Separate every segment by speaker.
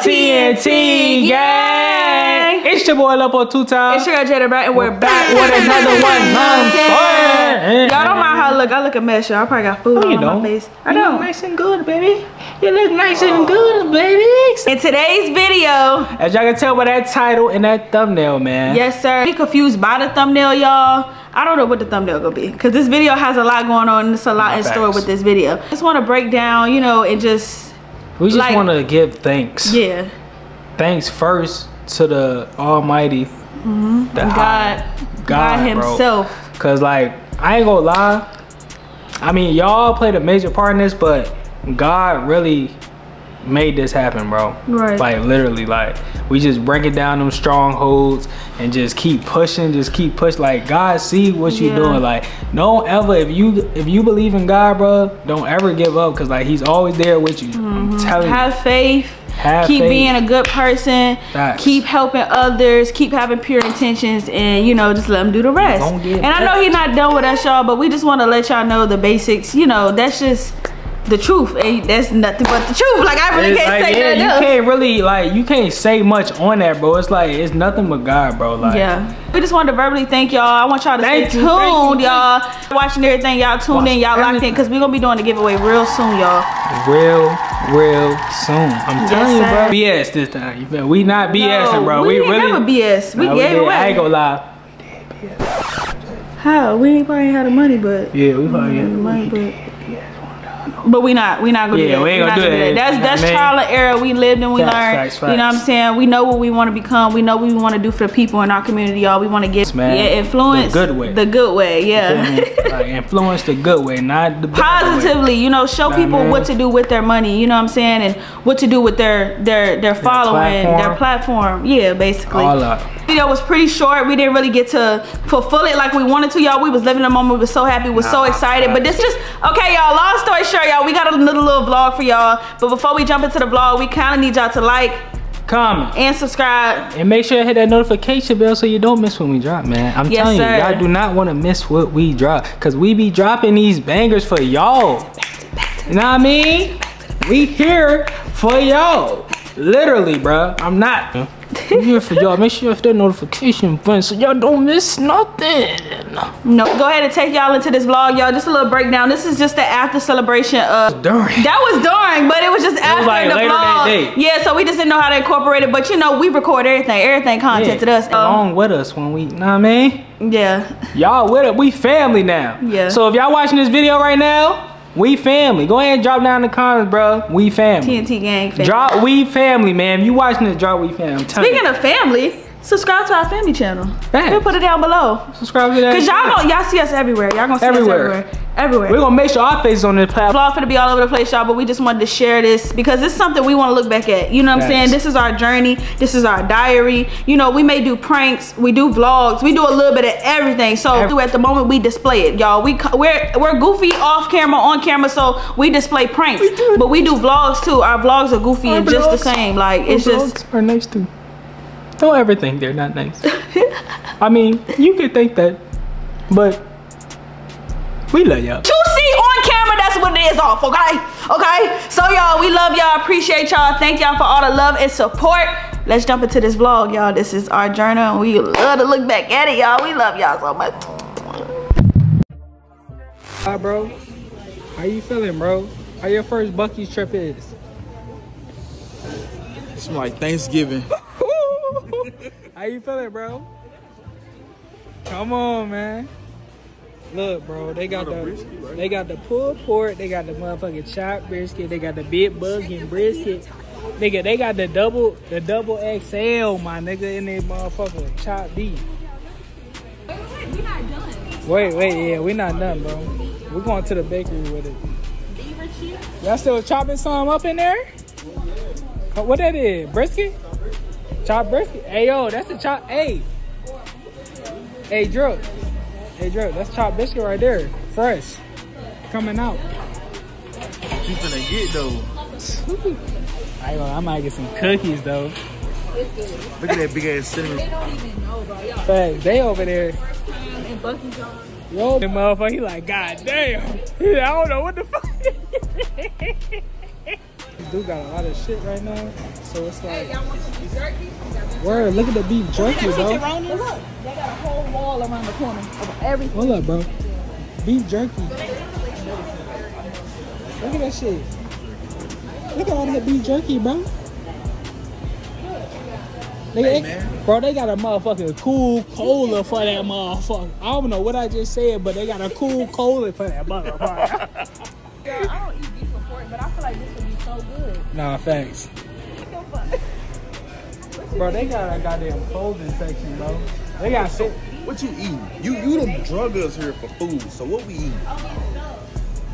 Speaker 1: TNT gang. It's your boy Lumpo two times.
Speaker 2: It's your girl Jada Brown, and we're back with another one.
Speaker 1: Motherfucker.
Speaker 2: Y'all don't mind how I look. I look a mess, y'all. I probably got food
Speaker 1: you
Speaker 2: on
Speaker 1: don't.
Speaker 2: my face. I
Speaker 1: You look
Speaker 2: don't.
Speaker 1: nice and good, baby. You look nice and oh. good, baby.
Speaker 2: In today's video,
Speaker 1: As y'all can tell by that title and that thumbnail, man.
Speaker 2: yes sir, be confused by the thumbnail, y'all. I don't know what the thumbnail gonna be because this video has a lot going on. It's a lot in store with this video. Just want to break down, you know, and just
Speaker 1: We just
Speaker 2: Like-
Speaker 1: want to give thanks.
Speaker 2: yeah,
Speaker 1: Thanks first to the Almighty, mm-hmm. the
Speaker 2: God,
Speaker 1: High-
Speaker 2: God,
Speaker 1: God, bro.
Speaker 2: Himself.
Speaker 1: Cause like I ain't gonna lie. I mean, y'all played a major part in this, but God really made this happen, bro.
Speaker 2: Right.
Speaker 1: Like literally, like we just breaking down them strongholds and just keep pushing, just keep push. Like God see what you
Speaker 2: Yeah.
Speaker 1: doing. Like don't ever if you if you believe in God, bro, don't ever give up. Cause like He's always there with you. I'm telling you.
Speaker 2: Mm-hmm. Have faith.
Speaker 1: Have
Speaker 2: keep
Speaker 1: faith.
Speaker 2: being a good person.
Speaker 1: Facts.
Speaker 2: Keep helping others. Keep having pure intentions, and you know, just let him do the rest. And I know he's not done with us, y'all, but we just want to let y'all know the basics. You know, that's just the truth. Eh, and that's nothing but the truth. Like I really
Speaker 1: It's
Speaker 2: can't
Speaker 1: like,
Speaker 2: say
Speaker 1: yeah, you
Speaker 2: else.
Speaker 1: can't really like you can't say much on that, bro. It's like it's nothing but God, bro. Like
Speaker 2: Yeah. We just wanted to verbally thank y'all. I want y'all to
Speaker 1: Thank
Speaker 2: stay
Speaker 1: you,
Speaker 2: tuned, y'all. Watching everything, y'all tuned
Speaker 1: Watch
Speaker 2: in, y'all locked in, because we're gonna be doing the giveaway real soon, y'all.
Speaker 1: real, real soon. I'm
Speaker 2: Yes,
Speaker 1: telling you, bro. BS this time. You feel? We not BSing,
Speaker 2: No,
Speaker 1: bro.
Speaker 2: We,
Speaker 1: We, really.
Speaker 2: never BS. We
Speaker 1: Nah,
Speaker 2: gave
Speaker 1: did.
Speaker 2: away.
Speaker 1: I ain't gonna lie.
Speaker 2: How? We ain't probably had the money, but
Speaker 1: Yeah, we probably had
Speaker 2: the
Speaker 1: mm,
Speaker 2: money, but. But we not, we not gonna do
Speaker 1: Yeah,
Speaker 2: that.
Speaker 1: we ain't gonna do that.
Speaker 2: That's that's
Speaker 1: man.
Speaker 2: trial and error. We lived and we
Speaker 1: Facts,
Speaker 2: learned.
Speaker 1: facts,
Speaker 2: You know what I'm saying? We know what we want to become. We know what we want to do for the people in our community, y'all. We want to get
Speaker 1: Man,
Speaker 2: yeah, influence
Speaker 1: the good way.
Speaker 2: The good way, yeah.
Speaker 1: Like influence the good way, not the bad way.
Speaker 2: Positively, you know, show
Speaker 1: Nah,
Speaker 2: people
Speaker 1: man.
Speaker 2: what to do with their money. You know what I'm saying, and what to do with their their their following, their platform. Yeah, basically.
Speaker 1: All up.
Speaker 2: video was pretty short. We didn't really get to fulfill it like we wanted to, y'all. We was living the moment. We was so happy. We was so
Speaker 1: Nah,
Speaker 2: excited. But this just okay, y'all. Long story short, y'all. We got another little vlog for y'all. But before we jump into the vlog, we kind of need y'all to like
Speaker 1: Comment.
Speaker 2: and subscribe.
Speaker 1: And make sure you hit that notification bell so you don't miss when we drop, man. I'm
Speaker 2: Yes,
Speaker 1: telling
Speaker 2: sir.
Speaker 1: you, y'all do not want to miss what we drop. Cause we be dropping these bangers for y'all. You know what I mean? We here for y'all. Literally, bruh. I'm not. Here for y'all. Make sure you hit that notification button so y'all don't miss nothing.
Speaker 2: No, go ahead and take y'all into this vlog, y'all. Just a little breakdown. This is just the after celebration of.
Speaker 1: During.
Speaker 2: That was during, but it was just after
Speaker 1: like
Speaker 2: the
Speaker 1: later
Speaker 2: vlog.
Speaker 1: that day.
Speaker 2: Yeah, so we just didn't know how to incorporate it. But you know, we record everything. Everything content to us. Um,
Speaker 1: along with us when we, You know what I mean?
Speaker 2: yeah.
Speaker 1: Y'all with it. We family now.
Speaker 2: Yeah.
Speaker 1: So if y'all watching this video right now, we family. Go ahead and drop down in the comments, bro. We family.
Speaker 2: TNT gang. Family.
Speaker 1: Drop we family, man. If you watching this, drop we family. I'm
Speaker 2: Speaking
Speaker 1: you.
Speaker 2: of family, subscribe to our family channel.
Speaker 1: Facts.
Speaker 2: We'll put it down below.
Speaker 1: subscribe to that.
Speaker 2: Cause y'all gonna y'all see us everywhere. Y'all gonna see
Speaker 1: Everywhere.
Speaker 2: us everywhere. Everywhere.
Speaker 1: We're gonna make sure our face on the platform.
Speaker 2: Vlog finna be all over the place, y'all, but we just wanted to share this because it's something we want to look back at. You know what I'm saying? This is our journey. This is our diary. You know, we may do pranks, we do vlogs, we do a little bit of everything. So
Speaker 1: Every-
Speaker 2: at the moment we display it, y'all. We we're we're goofy off camera, on camera, so we display pranks.
Speaker 1: do.
Speaker 2: But we do vlogs too. Our vlogs are goofy
Speaker 1: Our
Speaker 2: and just the same. Like
Speaker 1: Our
Speaker 2: it's just
Speaker 1: vlogs are nice too. Don't ever think they're not nice. I mean, you could think that, but we love y'all.
Speaker 2: you see on camera, that's what it is off, okay? Okay? So y'all, we love y'all, appreciate y'all. Thank y'all for all the love and support. Let's jump into this vlog, y'all. This is our journal, and we love to look back at it, y'all. We love y'all so much.
Speaker 1: Hi, bro. How you feeling, bro? How your first Buc-ee's trip is?
Speaker 3: It's like Thanksgiving.
Speaker 1: How you feeling, bro? Come on, man. Look, bro, they got the they got the pulled pork, they got the motherfucking chopped brisket, they got the big bugging brisket. Nigga, they got the double the double XL, my nigga, in their motherfucking chopped beef. Wait, wait, yeah, we not done, bro. We're going to the bakery with it. Y'all still chopping some up in there? What that is? Brisket? Chopped brisket? Hey, yo, that's a chop. Hey. Hey, Drew. Hey, Drew, that's chopped biscuit right there. Fresh. Coming out.
Speaker 3: What You finna get though.
Speaker 1: I, know, I might get some cookies, though.
Speaker 3: Look at that big ass cinnamon.
Speaker 1: Facts. They over there. Yo, the motherfucker, he like, God damn. I don't know what the fuck. do got a lot of shit right now. So it's like, word, look at the beef jerky, bro.
Speaker 2: Look, they got a whole wall around the corner of everything.
Speaker 1: Hold up, bro. Beef jerky. Look at that shit. Look at all that beef jerky, bro. They, bro, they got a motherfucking cool cola for that motherfucker. I don't know what I just said, but they got a cool cola for that motherfucker.
Speaker 2: Girl, I don't eat beef or pork, but I feel like this so good.
Speaker 1: nah, thanks. Bro, they got a goddamn clothing section, bro. They got shit.
Speaker 3: What you eating? You you done drug us here for food. So what we eating?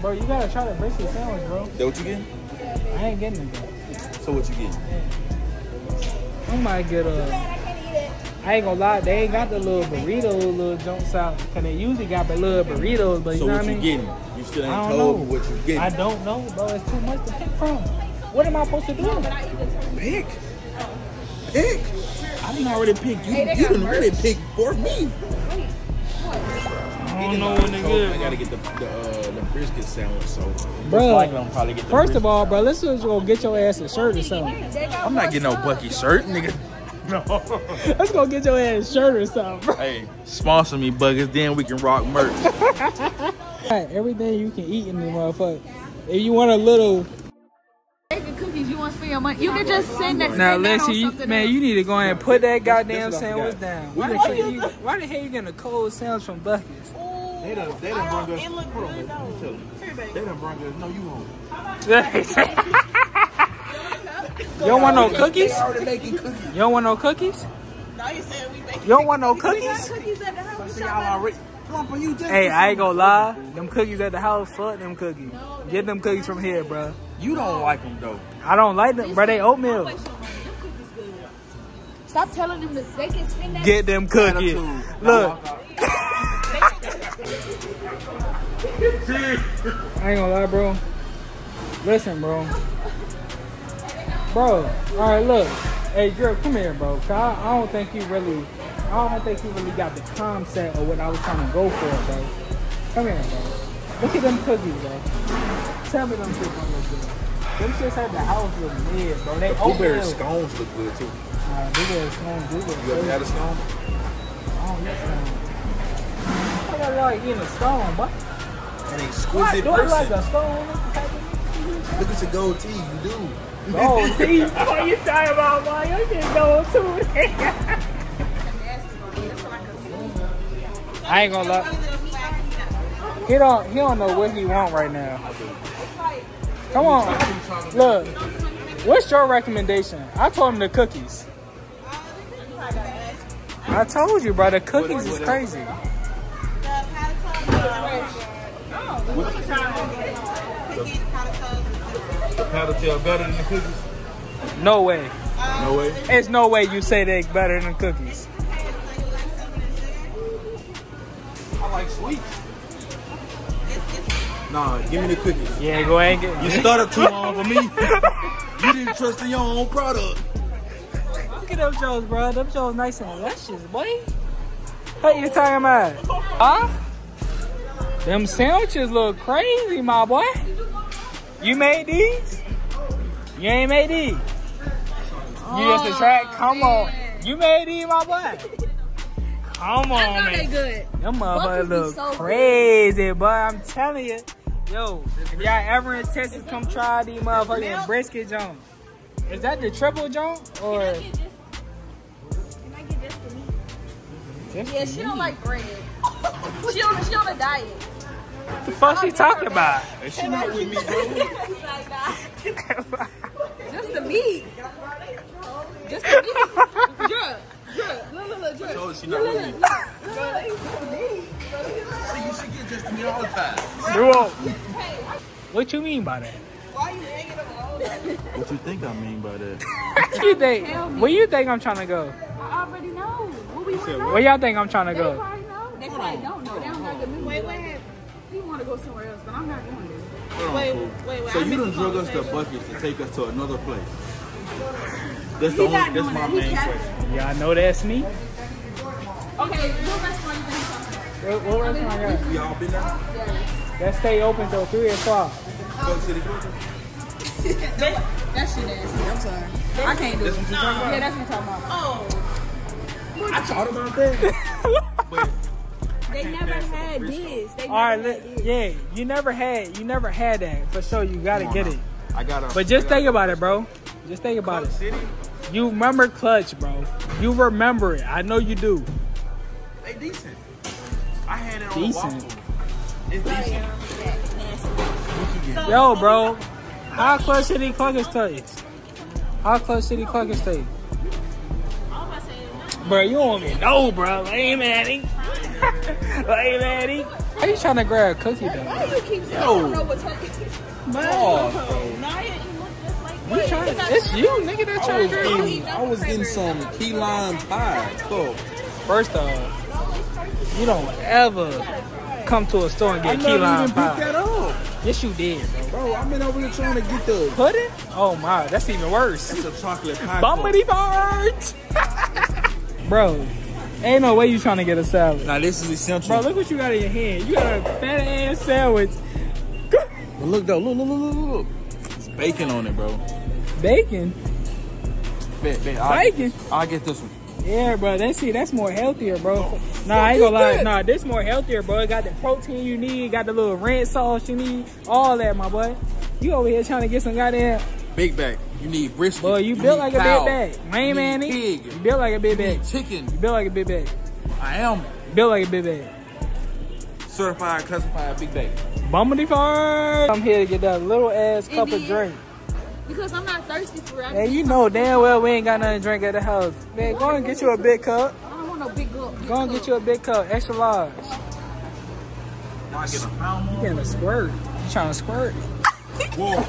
Speaker 1: Bro, you gotta try the brisket sandwich, bro.
Speaker 3: That what you getting?
Speaker 1: I ain't getting it, bro.
Speaker 3: So what you getting?
Speaker 1: I might get a. I ain't gonna lie, they ain't got the little burrito little jumps out. Cause they usually got the little burritos, but you
Speaker 3: So
Speaker 1: know
Speaker 3: what
Speaker 1: what I
Speaker 3: you
Speaker 1: mean?
Speaker 3: getting? You still ain't
Speaker 1: I don't
Speaker 3: told
Speaker 1: know.
Speaker 3: me what you getting.
Speaker 1: I don't know, bro. It's too much to pick from. What am I supposed to do?
Speaker 3: Pick. Pick. I didn't already pick. You, you didn't really pick for me.
Speaker 1: I don't know what to
Speaker 3: So, I gotta get the the, uh, the brisket sandwich. So
Speaker 1: Bro,
Speaker 3: most likely I'm probably get the
Speaker 1: First of
Speaker 3: brisket
Speaker 1: all, bro, let's just go get your ass a shirt or something.
Speaker 3: I'm not getting no Buc-ee shirt, nigga. No.
Speaker 1: Let's go get your ass a shirt or something,
Speaker 3: hey, sponsor me, Buggers. Then we can rock merch.
Speaker 1: Got Everything you can eat in the motherfucker. If you want a little.
Speaker 2: Baking cookies, you want to spend your money? You can just send that.
Speaker 1: Now,
Speaker 2: spend that on
Speaker 1: Lexi, you, man,
Speaker 2: else.
Speaker 1: you need to go ahead and put that goddamn
Speaker 3: that's what
Speaker 1: sandwich down. Why the, hell you, why the hell you getting a cold sandwich from Buc-ee's?
Speaker 3: They done, they done bring us. Hold on, baby. Let me tell you. They done bring us. No, you won't.
Speaker 1: you don't want no cookies?
Speaker 3: They already making cookies.
Speaker 1: You don't want no cookies?
Speaker 2: No, you said we make
Speaker 1: You don't want no cookies?
Speaker 2: cookies at the house.
Speaker 3: Y'all already. Plumper, you just.
Speaker 1: Hey, I ain't gonna lie. Them cookies at the house, fuck them cookies. Get them cookies from here, bro.
Speaker 3: You don't like them though.
Speaker 1: I don't like them, bro. They oatmeal.
Speaker 2: Stop telling them that they can spend that.
Speaker 1: Get them cookies. Look. I ain't gonna lie, bro. Listen, bro. Bro, alright, look. Hey, girl, come here, bro. I, I don't think you really, I don't think you really got the concept of what I was trying to go for, bro. Come here, bro. Look at them cookies, bro. Tell me them shit don't look good. Them shits at the house look mid, bro. They
Speaker 3: Blueberry
Speaker 1: oatmeal.
Speaker 3: scones look good too.
Speaker 1: Nah, blueberry scones do look
Speaker 3: You ever had a scone?
Speaker 1: I don't get scone. I got like eating a stone, what?
Speaker 3: An
Speaker 1: What?
Speaker 3: exquisite
Speaker 1: Do I like a stone?
Speaker 3: Look at your gold teeth. You do.
Speaker 1: Oh, gold teeth? What you talking about, boy? You get gold too. I ain't gonna lie. He don't. He don't know what he want right now. Come on, look. What's your recommendation? I told him the cookies. I told you, bro. The cookies is crazy.
Speaker 3: Paddle tail better than the cookies?
Speaker 1: No way.
Speaker 3: No way.
Speaker 1: It's no way you say they better than cookies.
Speaker 3: I like sweets. Nah, give me the cookies.
Speaker 1: Yeah, go ahead and get.
Speaker 3: You started too long for me. you didn't trust in your own product.
Speaker 1: Look at them shows, bro. Them shows nice and luscious, boy. What you talking about? Huh? Them sandwiches look crazy, my boy. You made these? You ain't made these. You just a track? Come on. You made these, my boy. Come on,
Speaker 2: I know they
Speaker 1: man.
Speaker 2: good.
Speaker 1: Them
Speaker 2: Buckets
Speaker 1: motherfuckers look
Speaker 2: so good.
Speaker 1: crazy, boy. I'm telling you. Yo, if y'all ever in Texas, come try these motherfucking brisket joint. Is that the triple joint or? Can I get Just
Speaker 2: Yeah, she don't like bread. she on she on a diet.
Speaker 1: What the fuck she talking about?
Speaker 3: And she not with me, bro.
Speaker 2: Just the meat. Just the meat. Drug. Drug. Look, look, look, drug.
Speaker 3: told she not with me. See, you should get just to me all the time.
Speaker 1: Duo. What you mean by that?
Speaker 3: What you think I mean by that?
Speaker 1: What you think? Where you think I'm trying to go?
Speaker 2: I already know. What we want
Speaker 1: Where y'all think I'm trying to
Speaker 2: They
Speaker 1: go?
Speaker 2: probably know. They probably don't know. They don't got good memory. Wait, wait. We want to go somewhere else, but I'm not going there.
Speaker 3: Wait, wait, wait. So you done drug us to buckets to take us to another place. That's the only, that's my main question.
Speaker 1: Y'all know that's me.
Speaker 2: Okay, what restaurant you think
Speaker 1: What, what restaurant I got?
Speaker 3: We all been there?
Speaker 1: That stay open till 3 o'clock.
Speaker 3: Fuck City Cookies?
Speaker 2: That's That shit nasty. I'm sorry. I can't do
Speaker 3: That's
Speaker 2: it.
Speaker 3: what you talking about?
Speaker 2: Yeah, that's what I'm talking about. Oh.
Speaker 3: I thought about that. but
Speaker 2: They never had this. They
Speaker 1: All right,
Speaker 2: never
Speaker 1: let,
Speaker 2: this.
Speaker 1: yeah, you never had, you never had that for sure. You gotta
Speaker 3: on
Speaker 1: get it.
Speaker 3: I got
Speaker 1: But just think about it, bro. Just think about it.
Speaker 3: City.
Speaker 1: You remember Clutch, bro. You remember it. I know you do.
Speaker 3: They decent. I had it on
Speaker 1: Decent.
Speaker 3: waffle. It's decent.
Speaker 1: Yo, bro. How Clutch City Cluckers taste? How Clutch City Cluckers taste? Bro, you don't even know, bro. Lame Addy. Lame Addy. How you trying to grab a cookie, though?
Speaker 2: Why you keep saying I don't know what type
Speaker 3: Oh,
Speaker 2: Nyah, you look just like
Speaker 1: You trying to, it's you, nigga, that
Speaker 3: I
Speaker 1: trying
Speaker 3: was
Speaker 1: to grab
Speaker 3: getting, I was getting some key lime pie. Cool.
Speaker 1: First off, you don't ever come to a store and
Speaker 3: I
Speaker 1: get key
Speaker 3: never
Speaker 1: lime
Speaker 3: even picked
Speaker 1: pie.
Speaker 3: that up.
Speaker 1: Yes, you did, bro.
Speaker 3: Bro, I've been over here trying to get the
Speaker 1: Pudding? Oh my, that's even worse.
Speaker 3: it's a chocolate pie.
Speaker 1: Bumpity birds. bro, ain't no way you trying to get a salad.
Speaker 3: Now this is essential.
Speaker 1: Bro, look what you got in your hand. You got a fat ass sandwich.
Speaker 3: But look though, look, look, look, look, look. It's bacon on it, bro.
Speaker 1: Bacon.
Speaker 3: Bet, bet. I'll,
Speaker 1: Bacon.
Speaker 3: I'll get this one.
Speaker 1: Yeah, bro. That's see, that's more healthier, bro. Oh, nah, I ain't gonna lie. Nah, this more healthier, bro. It got the protein you need, got the little ranch sauce you need, all that, my boy. You over here trying to get some goddamn.
Speaker 3: Big bag. You need brisket.
Speaker 1: Boy, you built
Speaker 3: need
Speaker 1: like a big bag. Lame
Speaker 3: You
Speaker 1: man,
Speaker 3: need
Speaker 1: You built like a big bag.
Speaker 3: chicken.
Speaker 1: You built like a big bag.
Speaker 3: I am
Speaker 1: Built like a big bag.
Speaker 3: certified, classified big bag.
Speaker 1: Bumpity fart. I'm here to get that little ass cup of drink.
Speaker 2: Because I'm not thirsty for it.
Speaker 1: And you know damn well we ain't got nothing to drink at the house. Man, go and get you a big cup.
Speaker 2: I don't want no big cup.
Speaker 1: Go and get you a big cup, extra large.
Speaker 3: I get a pound
Speaker 1: You
Speaker 3: more.
Speaker 1: getting a squirt. You trying to squirt?
Speaker 3: Whoa.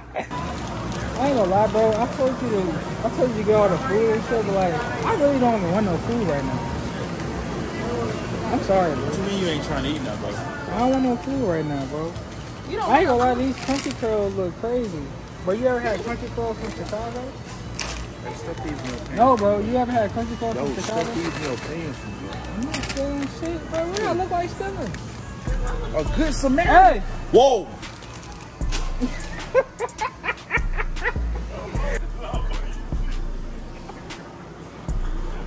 Speaker 1: I ain't gonna lie, bro. I told you to, I told you to get all the food and shit, but like, I really don't even want no food right now. I'm sorry, bro.
Speaker 3: What you mean you ain't trying to eat nothing, bro?
Speaker 1: I don't want no food right now, bro.
Speaker 2: You don't
Speaker 1: I ain't gonna lie, these crunchy curls look crazy. But you ever had crunchy curls from Chicago?
Speaker 3: Hey, step these meal pans.
Speaker 1: No, bro. You ever had crunchy curls
Speaker 3: Yo,
Speaker 1: from
Speaker 3: step
Speaker 1: Chicago?
Speaker 3: these meal pans from me.
Speaker 1: I'm not stealing shit, bro. We don't look like stealing.
Speaker 3: A good Samaritan.
Speaker 1: Hey,
Speaker 3: Whoa.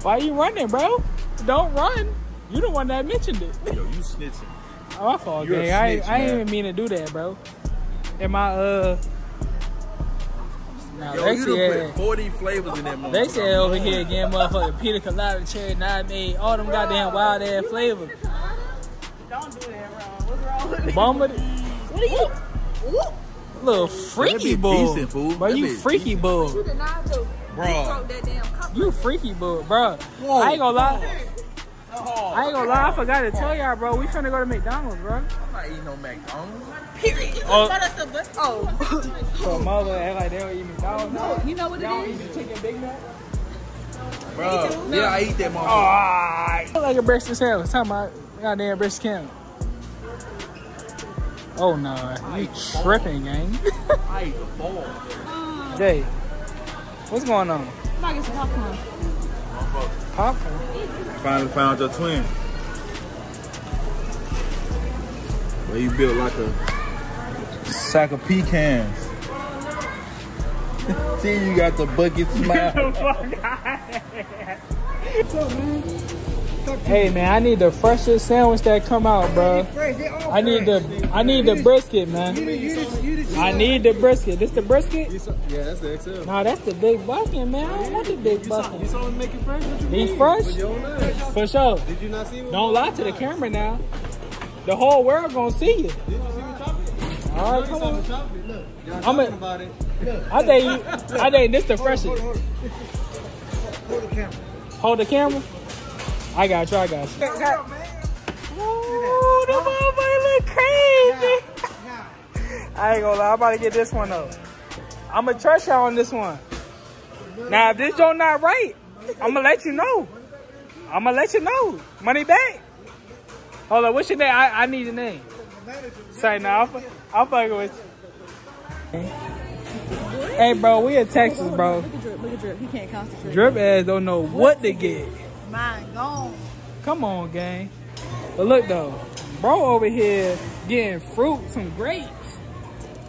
Speaker 1: why you running, bro? Don't run. You the one that mentioned it.
Speaker 3: Yo, you snitching.
Speaker 1: Oh, my fault,
Speaker 3: You're a
Speaker 1: gang. I, ain't-
Speaker 3: snitch,
Speaker 1: I ain't
Speaker 3: man.
Speaker 1: even mean to do that, bro. And my uh, nah,
Speaker 3: Yo,
Speaker 1: they
Speaker 3: you done
Speaker 1: said
Speaker 3: put 40 flavors in that motherfucker.
Speaker 1: they said over here again, motherfucking Piña Colada, cherry, nutmeg, all them goddamn wild ass flavors.
Speaker 2: What's wrong with me?
Speaker 1: Bummer,
Speaker 2: What are you? Ooh.
Speaker 1: little freaky
Speaker 3: bitch
Speaker 1: bull.
Speaker 3: decent, fool.
Speaker 1: Bro, you freaky
Speaker 3: decent.
Speaker 1: bull.
Speaker 2: You did not.
Speaker 3: Bro.
Speaker 2: You broke that damn cup.
Speaker 1: You freaky bull, bro.
Speaker 3: Whoa.
Speaker 1: I ain't gonna lie.
Speaker 3: Oh,
Speaker 1: I ain't gonna lie. I forgot to tell y'all, bro. We finna go to McDonald's, bro.
Speaker 3: I'm not eating no McDonald's.
Speaker 2: Period.
Speaker 1: Oh.
Speaker 2: Oh.
Speaker 1: So mother act like they don't eat McDonald's. No,
Speaker 2: You know what it
Speaker 1: y'all
Speaker 2: is?
Speaker 1: eat the chicken Big Mac.
Speaker 3: Bro, yeah, I eat that motherfucker.
Speaker 1: Ah, like a breakfast sandwich. Talking about goddamn breakfast camp. Oh no, you tripping, gang.
Speaker 3: I eat the ball.
Speaker 1: Jay, what's going on?
Speaker 2: I'm not get some popcorn.
Speaker 1: Popcorn.
Speaker 3: Finally found your twin. Well, you built like a sack of pecans. See, you got the bucket smile.
Speaker 1: Hey man, I need the freshest sandwich that come out, bro. I need the I need the brisket, man. I need the brisket. This the brisket?
Speaker 4: Yeah, that's the XL.
Speaker 1: Nah, that's the big bucket, man. I don't want the big
Speaker 4: You
Speaker 1: bucket.
Speaker 4: saw him make it fresh? What you
Speaker 1: These
Speaker 4: mean?
Speaker 1: fresh?
Speaker 4: With your own eyes.
Speaker 1: For sure.
Speaker 4: Did you not see what
Speaker 1: Don't lie to the camera now. The whole world gonna see you.
Speaker 4: Did you see what chocolate?
Speaker 1: All right, come on.
Speaker 4: Look,
Speaker 1: I'm
Speaker 4: talking
Speaker 1: a-
Speaker 4: about it. Look,
Speaker 1: I think you, I think this the freshest.
Speaker 4: hold it, hold. Hold the camera.
Speaker 1: Hold the camera. I got you. I got you. Ooh, the motherfucker look crazy. I ain't gonna lie. I'm about to get this one though. I'm gonna trust y'all on this one. Now, if this joint not right, I'm gonna let you know. I'm gonna let you know. Money back. Hold on. What's your name? I, I need your name. Say now. I'll, I'll fucking with you. Hey, bro. We in Texas, bro.
Speaker 2: Look at drip. Look at drip. He can't concentrate.
Speaker 1: Drip ass don't know what to get.
Speaker 2: Mine gone.
Speaker 1: Come on, gang. But look though, bro over here getting fruit, some grapes,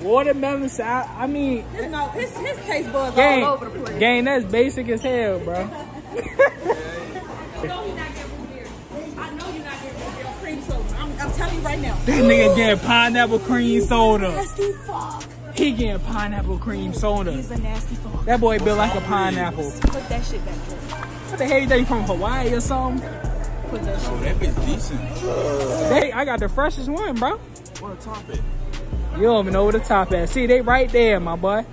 Speaker 1: watermelon. sa- I, I mean,
Speaker 2: His, no, his, his taste buds
Speaker 1: gang,
Speaker 2: all over the place.
Speaker 1: gang, that's basic as hell, bro.
Speaker 2: I know you're not getting root beer. I know you're not getting root beer cream soda. I'm, I'm telling you right now.
Speaker 1: That nigga getting pineapple cream soda.
Speaker 2: Nasty fuck.
Speaker 1: He getting pineapple cream soda.
Speaker 2: He's a nasty fuck.
Speaker 1: That boy built like a pineapple.
Speaker 2: Put that shit back there.
Speaker 1: What the hell you think you from Hawaii or something?
Speaker 2: Put that shit.
Speaker 3: Oh, that bitch decent.
Speaker 1: They, I got the freshest one, bro.
Speaker 3: What a top it?
Speaker 1: You don't even know where the top at. See, they right there, my boy.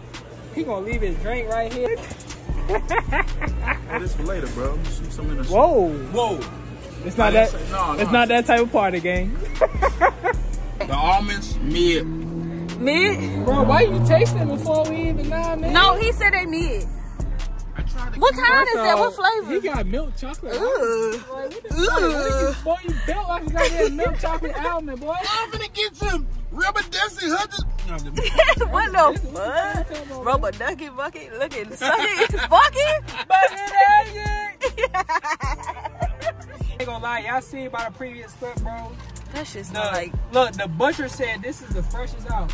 Speaker 1: He gonna leave his drink right here.
Speaker 3: Oh, this for later, bro. Let see some in the
Speaker 1: Whoa,
Speaker 3: Whoa.
Speaker 1: it's not
Speaker 3: I
Speaker 1: that.
Speaker 3: say- no,
Speaker 1: It's
Speaker 3: no.
Speaker 1: not that type of party, gang.
Speaker 3: The almonds, mid.
Speaker 2: Mid?
Speaker 1: Bro, why you tasting before we even know, man?
Speaker 2: No, he said they mid.
Speaker 3: I tried to
Speaker 2: What kind is that? What flavor?
Speaker 1: He got milk chocolate.
Speaker 2: Ugh.
Speaker 1: Like, what the fuck? What are you, boy, you built like you got that milk chocolate almond, boy.
Speaker 3: I'm gonna get some rubber dusty hundred.
Speaker 2: what the fuck? Rubber ducky bucket looking sucky bucket?
Speaker 1: Ain't gonna lie, y'all see by the previous clip, bro.
Speaker 2: That shit
Speaker 1: The,
Speaker 2: like.
Speaker 1: look, the butcher said this is the freshest out.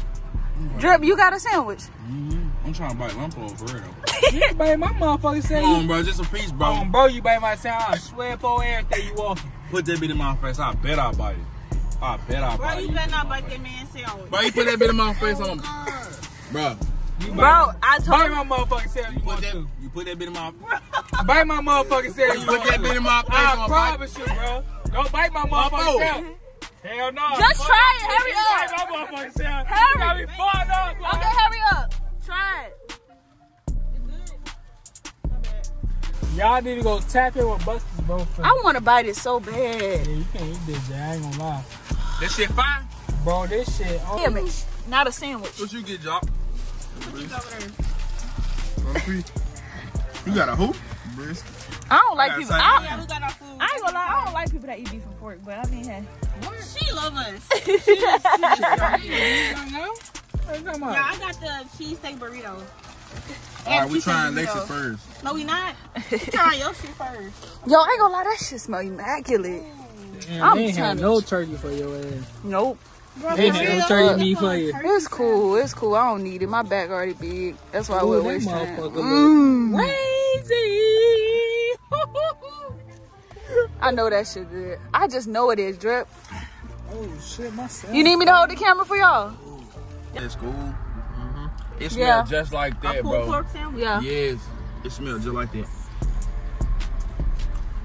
Speaker 2: Drip, you got a sandwich? Mm-hmm.
Speaker 3: I'm trying to bite lumpo for real.
Speaker 1: Yeah, baby, my motherfucker said
Speaker 3: Come on, bro. Just a piece, bro.
Speaker 1: Um, bro, you bite my sound. I swear for everything you walking.
Speaker 3: Put that bit in my face. I bet I bite it. I bet I bite
Speaker 5: Bro,
Speaker 3: bite
Speaker 5: you better not bite that man sandwich.
Speaker 3: Bro, you put that bit in my face. I'm, bro.
Speaker 1: You bite
Speaker 2: Bro, I
Speaker 1: Bite
Speaker 2: told
Speaker 1: my motherfucking self you
Speaker 3: Put
Speaker 1: want
Speaker 3: that,
Speaker 1: to.
Speaker 3: you put that bit in my.
Speaker 1: Bite my motherfucking self you
Speaker 3: Put that bit in my face.
Speaker 1: I
Speaker 3: I'm gonna bite
Speaker 1: promise you, bro. Don't bite my motherfucking
Speaker 3: Lumpo.
Speaker 1: self. Hell no.
Speaker 2: Just
Speaker 1: Fuck
Speaker 2: try
Speaker 1: that.
Speaker 2: it, hurry up.
Speaker 1: Bite my motherfucking self.
Speaker 2: Hurry.
Speaker 1: You got me fucked up, bro.
Speaker 2: Okay, hurry up. Try it.
Speaker 1: Y'all need to go tap in with Buster's, bro.
Speaker 2: I want to bite it so bad.
Speaker 1: yeah, you can't eat this, Jay. I ain't gonna lie.
Speaker 3: That shit fine.
Speaker 1: Bro, this shit. Oh,
Speaker 2: Sandwich, not a sandwich.
Speaker 3: What you get, Jock? You got a hoop? Brisk.
Speaker 2: I don't like
Speaker 3: got
Speaker 2: people. I,
Speaker 5: Yeah, we got our food.
Speaker 2: I ain't gonna lie. I don't like people that eat beef and pork, but I mean, hey.
Speaker 5: She love us.
Speaker 1: you don't know? What you talking about?
Speaker 5: Yeah, I got the cheesesteak burrito.
Speaker 3: All right, we
Speaker 5: cheesesteak
Speaker 3: trying
Speaker 5: burrito.
Speaker 3: Lexus first.
Speaker 5: No, we not. We trying your shit first.
Speaker 2: Yo, I ain't gonna lie. That shit smell immaculate.
Speaker 1: Damn,
Speaker 2: I'm
Speaker 1: they ain't have no turkey for your ass.
Speaker 2: Nope.
Speaker 5: Bro,
Speaker 1: They ain't no turkey meat for you.
Speaker 2: It's cool. It's cool. I don't need it. My back already big. That's why
Speaker 1: Ooh,
Speaker 2: we're
Speaker 1: that
Speaker 2: wasting. Mm.
Speaker 1: look crazy.
Speaker 2: I know that shit good. I just know it is drip.
Speaker 1: oh shit, myself.
Speaker 2: You need me to hold the camera for y'all?
Speaker 3: It's cool. Mm-hmm. It smells
Speaker 2: Yeah.
Speaker 3: just like that,
Speaker 5: pulled
Speaker 3: bro.
Speaker 5: pork sandwich.
Speaker 2: Yeah.
Speaker 3: Yes, it smells just like that.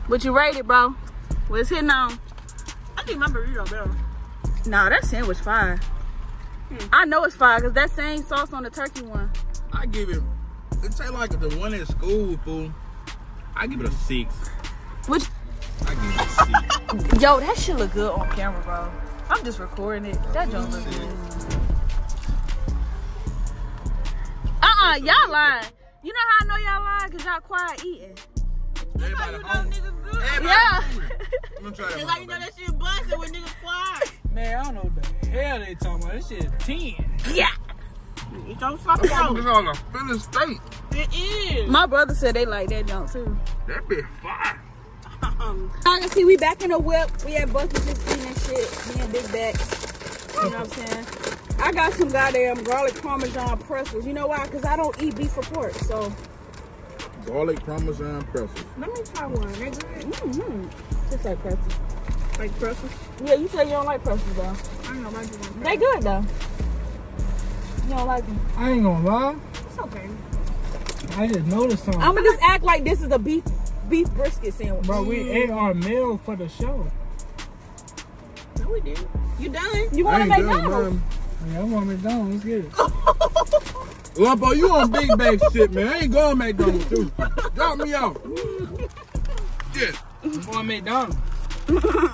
Speaker 2: But you rate it, bro. What's hitting on?
Speaker 5: I think my burrito better.
Speaker 2: Nah, that sandwich fire. I know it's fire because that same sauce on the turkey one.
Speaker 3: I give it. It say like the one at school, fool. I give it a six.
Speaker 2: Which,
Speaker 3: I give it a six.
Speaker 2: yo, that shit look good on camera, bro. I'm just recording it. That don't look good. Uh-uh, y'all lying. You know how I know y'all lying? Because y'all quiet eating.
Speaker 3: Everybody
Speaker 5: You know
Speaker 3: hungry.
Speaker 5: niggas good.
Speaker 3: Everybody
Speaker 2: Yeah.
Speaker 3: hungry. I'm gonna try that.
Speaker 5: It's like you know that shit busted when niggas quiet.
Speaker 1: Man, I don't know what the hell they talking about. This shit is 10.
Speaker 2: Yeah.
Speaker 5: It don't fuck
Speaker 3: This
Speaker 5: out.
Speaker 3: on a filling state.
Speaker 5: It is.
Speaker 2: My brother said they like that junk too.
Speaker 3: That be fire.
Speaker 5: Um,
Speaker 2: I see we back in the whip. We had buckets just eating and shit. Me and Big Backs. You know what I'm saying? I got some goddamn garlic parmesan pretzels. You know why? Because I don't eat beef or pork. So
Speaker 3: Garlic parmesan pretzels.
Speaker 2: let me try one. They good. Mm-hmm. Just like pretzels.
Speaker 5: like pretzels.
Speaker 2: Yeah, you said you don't like pretzels though.
Speaker 5: I don't know about you.
Speaker 2: They good though. You don't like them.
Speaker 1: I ain't gonna lie.
Speaker 5: It's okay.
Speaker 1: I just noticed something.
Speaker 2: I'm gonna just act like this is a beef beef brisket sandwich.
Speaker 1: Bro, we ate our meal for the show.
Speaker 5: No, we didn't. You done?
Speaker 2: You want to make
Speaker 3: done,
Speaker 2: McDonald's?
Speaker 3: man.
Speaker 1: Yeah, I want McDonald's. Let's get it.
Speaker 3: Lumpo, you on big bag shit, man. I ain't going McDonald's too. Drop me off. Yeah.
Speaker 1: I want McDonald's.
Speaker 5: I want to.